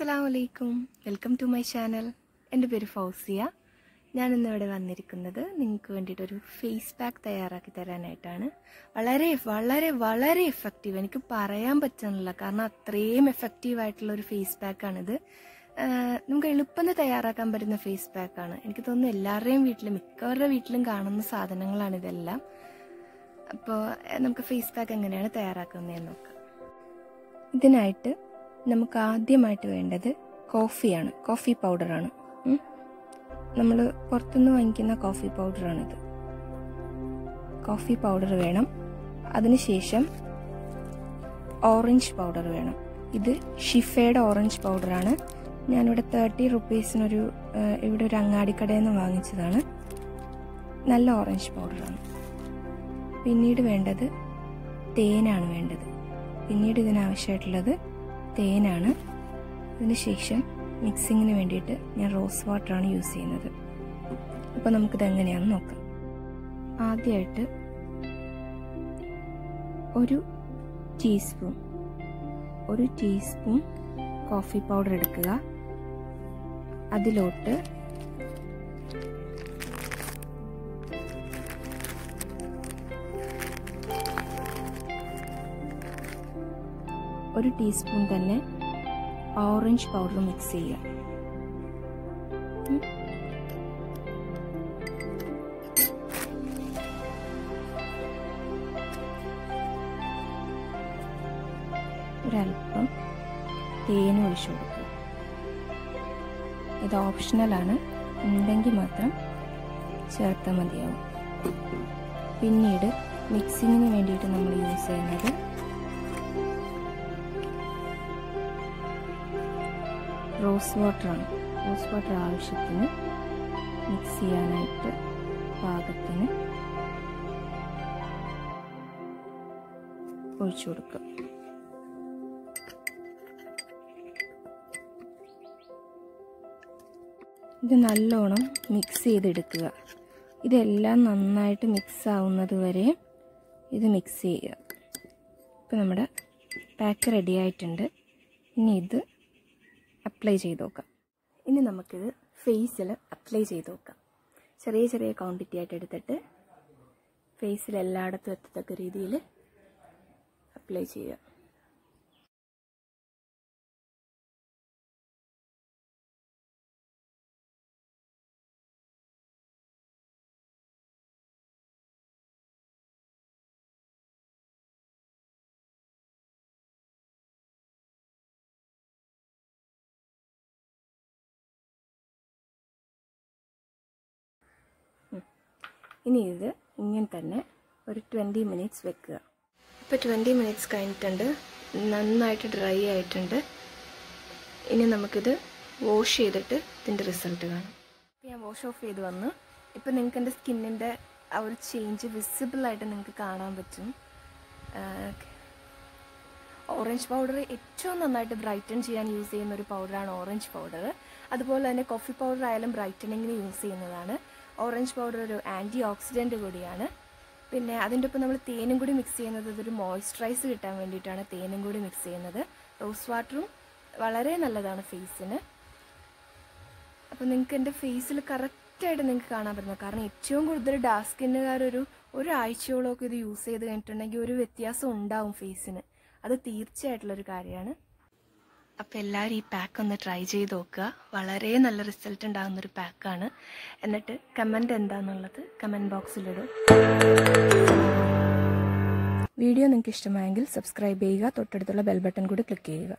അസ്സലാമു വലൈക്കും welcome to my channel. എന്റെ പേര് ഫൗസിയ. ഞാൻ ഇന്നിവിടെ വന്നിരിക്കുന്നത് നിങ്ങൾക്ക് വേണ്ടിയിട്ടൊരു ഫേസ് പാക്ക് തയ്യാറാക്കി തരാനായിട്ടാണ്. വളരെ വളരെ വളരെ എഫക്റ്റീവ് എനിക്ക് പറയാൻ പറ്റുന്നില്ല. കാരണം അത്രയും എഫക്റ്റീവ് ആയിട്ടുള്ള ഒരു ഫേസ് പാക്കാണിത് നമുക്ക് എളുപ്പം തയ്യാറാക്കാൻ പറ്റുന്ന ഫേസ് പാക്കാണ് എനിക്ക് തോന്നുന്നു എല്ലാവരുടെയും വീട്ടിലും മിക്കവരുടെ വീട്ടിലും കാണുന്ന സാധനങ്ങളാണ് ഇതെല്ലാം. അപ്പോൾ നമുക്ക് ഫേസ് പാക്ക് എങ്ങനെയാണ് തയ്യാറാക്കുന്നതെന്ന് നോക്കാം. ഇതിനായിട്ട് നമുക്ക് ആദ്യമായിട്ട് വേണ്ടത് കോഫിയാണ്. കോഫി പൗഡറാണ്. നമ്മൾ പുറത്തുനിന്ന് വാങ്ങിക്കുന്ന കോഫി പൗഡറാണിത്. കോഫി പൗഡർ വേണം. അതിനുശേഷം ഓറഞ്ച് പൗഡർ വേണം. ഇത് ഷിഫയുടെ ഓറഞ്ച് പൗഡറാണ്. ഞാനിവിടെ തേർട്ടി റുപ്പീസിനൊരു ഇവിടെ ഒരു അങ്ങാടിക്കടയിൽ നിന്ന് വാങ്ങിച്ചതാണ്. നല്ല ഓറഞ്ച് പൗഡറാണ്. പിന്നീട് വേണ്ടത് തേനാണ് വേണ്ടത്. പിന്നീട് ഇതിനാവശ്യമായിട്ടുള്ളത് തേനാണ്. അതിനുശേഷം മിക്സിങ്ങിന് വേണ്ടിയിട്ട് ഞാൻ റോസ് വാട്ടറാണ് യൂസ് ചെയ്യുന്നത്. അപ്പോൾ നമുക്കിത് എങ്ങനെയാണെന്ന് നോക്കാം. ആദ്യമായിട്ട് ഒരു ടീസ്പൂൺ ഒരു ടീസ്പൂൺ കോഫി പൗഡർ എടുക്കുക. അതിലോട്ട് ഒരു ടീസ്പൂൺ തന്നെ ഓറഞ്ച് പൗഡർ മിക്സ് ചെയ്യുക. ഒരല്പം തേൻ ഒഴിച്ചു കൊടുക്കുക. ഇത് ഓപ്ഷണലാണ് ഉണ്ടെങ്കിൽ മാത്രം ചേർത്താൽ മതിയാവും. പിന്നീട് മിക്സിങ്ങിന് വേണ്ടിയിട്ട് നമ്മൾ യൂസ് ചെയ്യുന്നത് റോസ് വാട്ടറാണ്. റോസ് വാട്ടർ ആവശ്യത്തിന് മിക്സ് ചെയ്യാനായിട്ട് പാകത്തിന് ഒഴിച്ചു കൊടുക്കുക. ഇത് നല്ലോണം മിക്സ് ചെയ്തെടുക്കുക. ഇതെല്ലാം നന്നായിട്ട് മിക്സ് ആവുന്നത് വരെ ഇത് മിക്സ് ചെയ്യുക. ഇപ്പം നമ്മുടെ പാക്ക് റെഡി ആയിട്ടുണ്ട്. ഇനി ഇത് അപ്ലൈ ചെയ്ത് നോക്കാം ഇനി നമുക്കിത് ഫേസിൽ അപ്ലൈ ചെയ്ത് നോക്കാം ചെറിയ ചെറിയ ക്വാണ്ടിറ്റി ആയിട്ട് എടുത്തിട്ട് ഫേസിൽ എല്ലായിടത്തും എത്തത്തക്ക രീതിയിൽ അപ്ലൈ ചെയ്യുക ഇനി ഇത് ഇങ്ങനെ തന്നെ ഒരു ട്വന്റി മിനിറ്റ്സ് വെക്കുക. ഇപ്പോൾ ട്വന്റി മിനിറ്റ്സ് കഴിഞ്ഞിട്ടുണ്ട്. നന്നായിട്ട് ഡ്രൈ ആയിട്ടുണ്ട്. ഇനി നമുക്കിത് വാഷ് ചെയ്തിട്ട് ഇതിന്റെ റിസൾട്ട് കാണാം. ഞാൻ വാഷ് ഓഫ് ചെയ്ത് വന്നു. ഇപ്പോൾ നിങ്ങൾക്ക് എന്റെ സ്കിന്നിന്റെ ആ ഒരു ചേഞ്ച് വിസിബിളായിട്ട് നിങ്ങൾക്ക് കാണാൻ പറ്റും. ഓറഞ്ച് പൗഡർ ഏറ്റവും നന്നായിട്ട് ബ്രൈറ്റൺ ചെയ്യാൻ യൂസ് ചെയ്യുന്ന ഒരു പൗഡറാണ് ഓറഞ്ച് പൗഡർ അതുപോലെ തന്നെ കോഫി പൗഡർ ആയാലും ബ്രൈറ്റണിങ്ങിന് യൂസ് ചെയ്യുന്നതാണ്. ഓറഞ്ച് പൗഡർ ഒരു ആന്റി ഓക്സിഡന്റ് കൂടിയാണ്. പിന്നെ അതിന്റെ ഒപ്പം നമ്മൾ തേനും കൂടി മിക്സ് ചെയ്യുന്നത് അതൊരു മോയ്സ്ചറൈസ് കിട്ടാൻ വേണ്ടിയിട്ടാണ് തേനും കൂടി മിക്സ് ചെയ്യുന്നത്. റോസ് വാട്ടറും വളരെ നല്ലതാണ് ഫേസിന് അപ്പോൾ നിങ്ങൾക്ക് എന്റെ ഫേസിൽ കറക്റ്റായിട്ട് നിങ്ങൾക്ക് കാണാൻ പറ്റുന്നത്. കാരണം ഏറ്റവും കൂടുതൽ ഡാർക്ക് സ്കിന്നുകാരൊരു ഒരാഴ്ചയോളമൊക്കെ ഇത് യൂസ് ചെയ്ത് കഴിഞ്ഞിട്ടുണ്ടെങ്കിൽ ഒരു വ്യത്യാസം ഉണ്ടാവും ഫേസിന് അത് തീർച്ചയായിട്ടുള്ളൊരു കാര്യമാണ്. അപ്പോൾ എല്ലാവരും ഈ പാക്ക് ഒന്ന് ട്രൈ ചെയ്ത് നോക്കുക. വളരെ നല്ല റിസൾട്ട് ഉണ്ടാകുന്ന ഒരു പാക്കാണ് എന്നിട്ട് കമന്റ് എന്താണെന്നുള്ളത് കമന്റ് ബോക്സിലിടും വീഡിയോ നിങ്ങൾക്ക് ഇഷ്ടമായെങ്കിൽ സബ്സ്ക്രൈബ് ചെയ്യുക തൊട്ടടുത്തുള്ള ബെൽ ബട്ടൺ കൂടി ക്ലിക്ക് ചെയ്യുക.